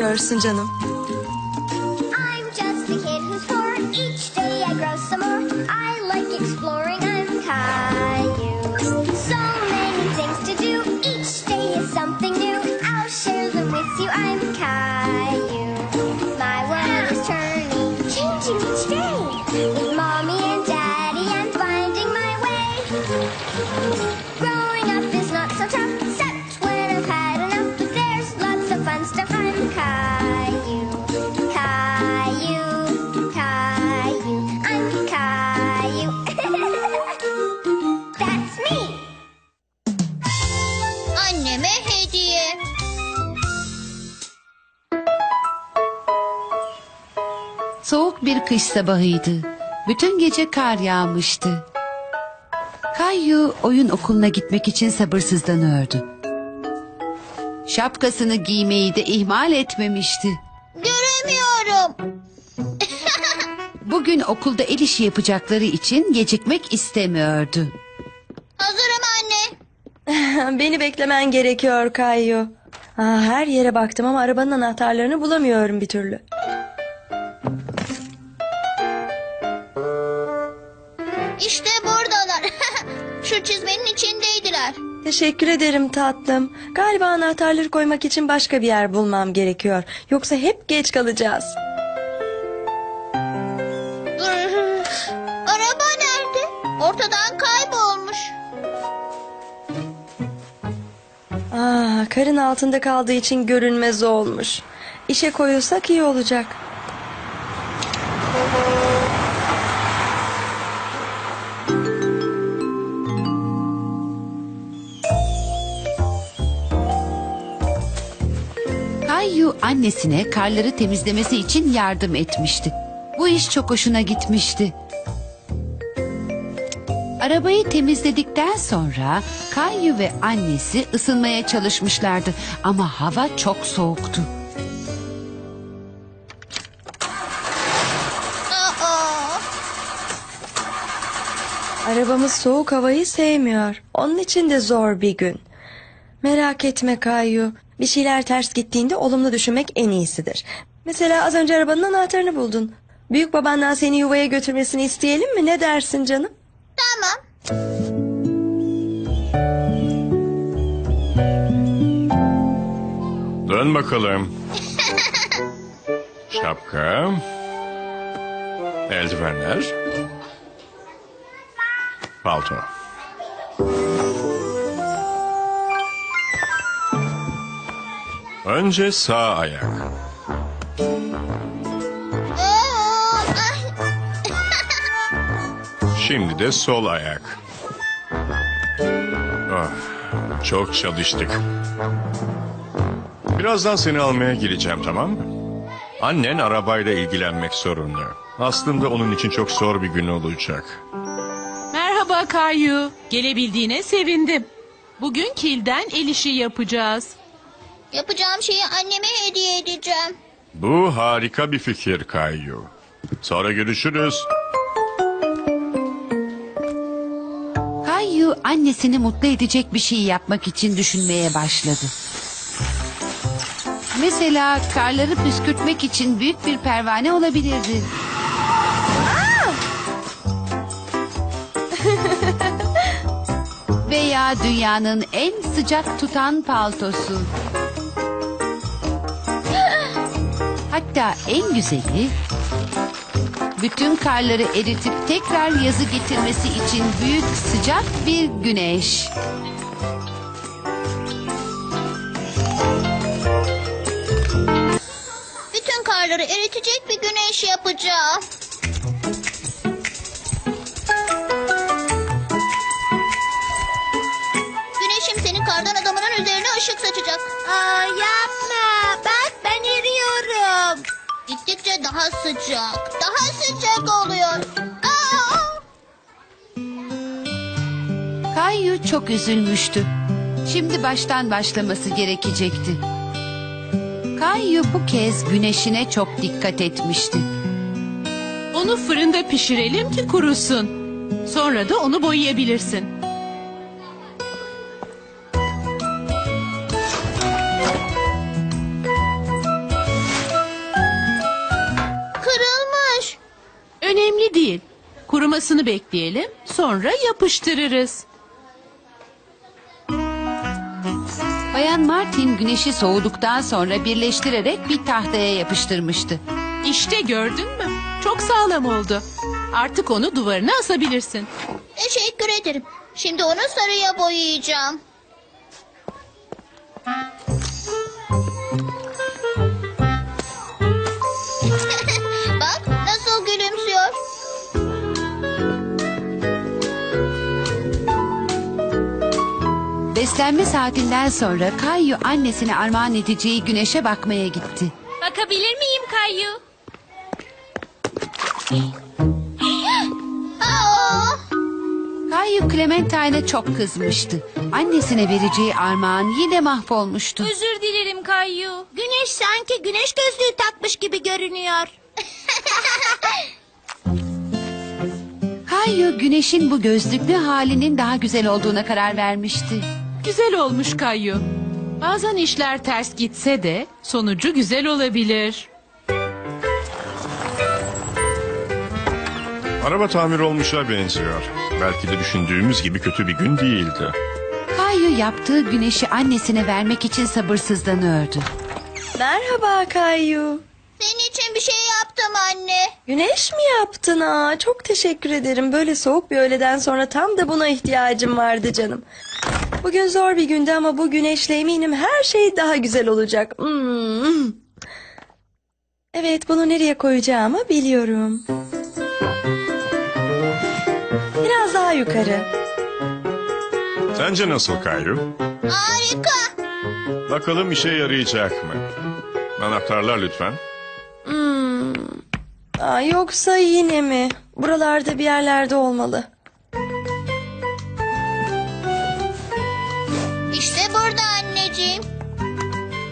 Görsün canım. I'm just a kid who's four. Each day I grow some more. I like exploring. I'm Caillou. So many things to do. Each day is something new. I'll share them with you. I'm Caillou. My world is turning, changing each day. Kış sabahıydı. Bütün gece kar yağmıştı. Kayyu oyun okuluna gitmek için sabırsızlanıyordu. Şapkasını giymeyi de ihmal etmemişti. Göremiyorum. Bugün okulda el işi yapacakları için gecikmek istemiyordu. Hazırım anne. Beni beklemen gerekiyor Kayu. Aa, her yere baktım ama arabanın anahtarlarını bulamıyorum bir türlü. İşte buradalar. Şu çizmenin içindeydiler. Teşekkür ederim tatlım. Galiba anahtarları koymak için başka bir yer bulmam gerekiyor. Yoksa hep geç kalacağız. Araba nerede? Ortadan kaybolmuş. Aa, karın altında kaldığı için görünmez olmuş. İşe koyulsak iyi olacak. Kayyu annesine karları temizlemesi için yardım etmişti. Bu iş çok hoşuna gitmişti. Arabayı temizledikten sonra Kayyu ve annesi ısınmaya çalışmışlardı ama hava çok soğuktu. Arabamız soğuk havayı sevmiyor. Onun için de zor bir gün. Merak etme Kayu. Bir şeyler ters gittiğinde olumlu düşünmek en iyisidir. Mesela az önce arabanın anahtarını buldun. Büyük babandan seni yuvaya götürmesini isteyelim mi? Ne dersin canım? tamam. Dön bakalım. Şapka. Eldivenler. Palto. Önce sağ ayak. Şimdi de sol ayak. Oh, çok çalıştık. Birazdan seni almaya geleceğim tamam mı? Annen arabayla ilgilenmek zorunda. Aslında onun için çok zor bir gün olacak. Merhaba Kayu. Gelebildiğine sevindim. Bugün kilden el işi yapacağız. Yapacağım şeyi anneme hediye edeceğim. Bu harika bir fikir Kayyu. Sonra görüşürüz. Kayyu annesini mutlu edecek bir şey yapmak için düşünmeye başladı. Mesela karları püskürtmek için büyük bir pervane olabilirdi. Veya dünyanın en sıcak tutan paltosu. Hatta en güzeli bütün karları eritip tekrar yazı getirmesi için büyük sıcak bir güneş. Bütün karları eritecek bir güneş yapacağım. Daha sıcak. Daha sıcak oluyor. Aa! Kayyu çok üzülmüştü. Şimdi baştan başlaması gerekecekti. Kayyu bu kez güneşine çok dikkat etmişti. Onu fırında pişirelim ki kurusun. Sonra da onu boyayabilirsin. Kurumasını bekleyelim, sonra yapıştırırız. Bayan Martin güneşi soğuduktan sonra birleştirerek bir tahtaya yapıştırmıştı. İşte gördün mü? Çok sağlam oldu. Artık onu duvarına asabilirsin. Teşekkür ederim. Şimdi onu sarıya boyayacağım. Saatinden sonra Kayu annesine armağan edeceği güneşe bakmaya gitti. Bakabilir miyim Kayu? Kayu Clementine'e çok kızmıştı. Annesine vereceği armağan yine mahvolmuştu. özür dilerim Kayu. Güneş sanki güneş gözlüğü takmış gibi görünüyor. Kayu güneşin bu gözlüklü halinin daha güzel olduğuna karar vermişti. Güzel olmuş Kayyu. Bazen işler ters gitse de sonucu güzel olabilir. Araba tamir olmuşa benziyor. Belki de düşündüğümüz gibi kötü bir gün değildi. Kayu yaptığı güneşi annesine vermek için sabırsızlanıyordu. Merhaba Kayu. Senin için bir şey yaptım anne. Güneş mi yaptın aa? Çok teşekkür ederim. Böyle soğuk bir öğleden sonra tam da buna ihtiyacım vardı canım. Bugün zor bir gündü ama bu güneşle eminim her şey daha güzel olacak. Hmm. Evet bunu nereye koyacağımı biliyorum. Biraz daha yukarı. Sence nasıl Kayu? Harika. Bakalım işe yarayacak mı? Anahtarlar lütfen. Hmm. Aa, yoksa yine mi? Buralarda bir yerlerde olmalı.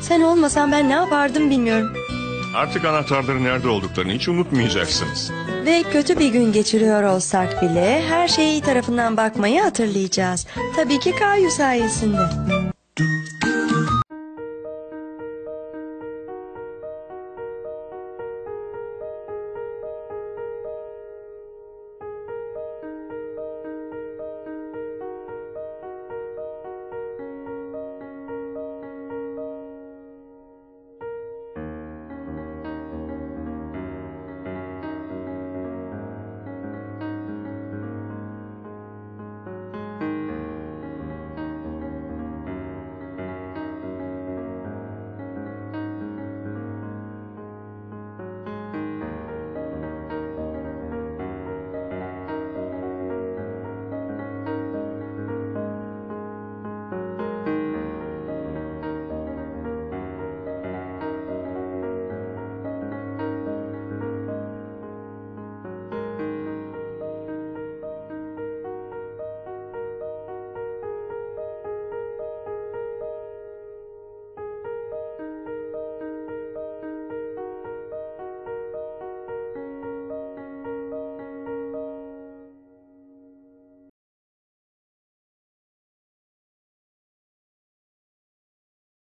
Sen olmasan ben ne yapardım bilmiyorum. Artık anahtarların nerede olduklarını hiç unutmayacaksınız. Ve kötü bir gün geçiriyor olsak bile her şeye iyi tarafından bakmayı hatırlayacağız. Tabii ki Kayu sayesinde.